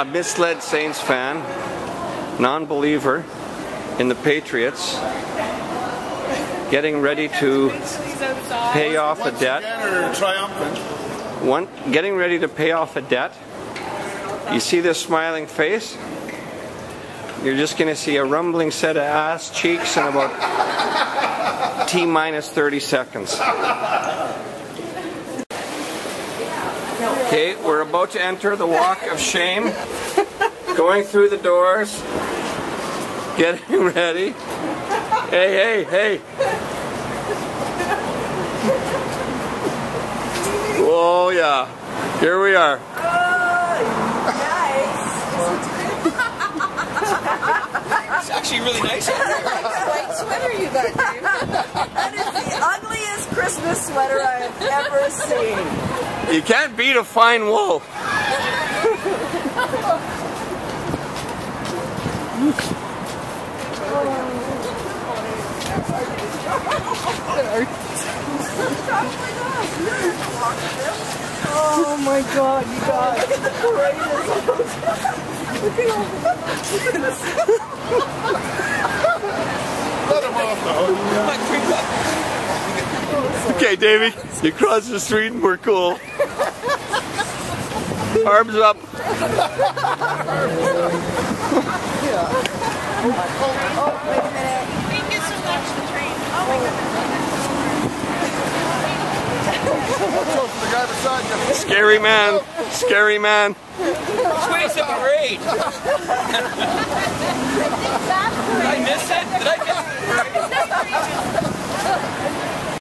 a misled Saints fan, non-believer in the Patriots, getting ready to pay off a debt. One, getting ready to pay off a debt. You see this smiling face? You're just going to see a rumbling set of ass cheeks in about T minus 30 seconds. Okay, we're about to enter the walk of shame. Going through the doors. Getting ready. Hey, hey, hey. Oh, yeah. Here we are. It's actually really nice. white sweater you got, Dave. That is the ugliest Christmas sweater I have ever seen. You can't beat a fine wool. Oh my god, you guys. The parade is Let him off the hook. Okay, Davey, you cross the street and we're cool. Arms up. Scary man. Scary man. Is the parade?